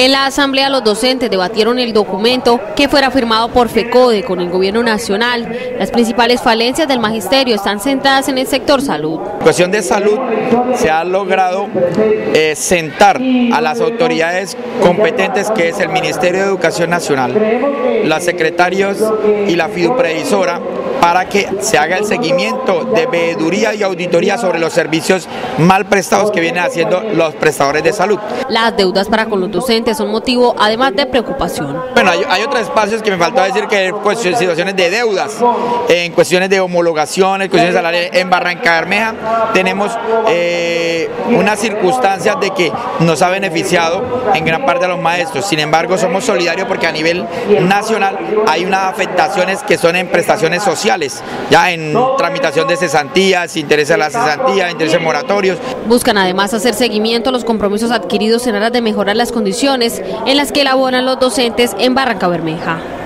En la asamblea los docentes debatieron el documento que fuera firmado por FECODE con el gobierno nacional. Las principales falencias del magisterio están centradas en el sector salud. En cuestión de salud se ha logrado eh, sentar a las autoridades competentes que es el Ministerio de Educación Nacional, las secretarios y la fiduprevisora para que se haga el seguimiento de veeduría y auditoría sobre los servicios mal prestados que vienen haciendo los prestadores de salud. Las deudas para con los docentes son motivo además de preocupación. Bueno, hay, otros espacios que me faltó decir que pues, situaciones de deudas, en cuestiones de homologaciones, cuestiones salariales en Barranca Bermeja, tenemos eh, unas circunstancias de que nos ha beneficiado en gran parte de los maestros. Sin embargo, somos solidarios porque a nivel nacional hay unas afectaciones que son en prestaciones sociales ya en tramitación de cesantías, intereses a la cesantía, intereses moratorios. Buscan además hacer seguimiento a los compromisos adquiridos en aras de mejorar las condiciones en las que elaboran los docentes en Barranca Bermeja.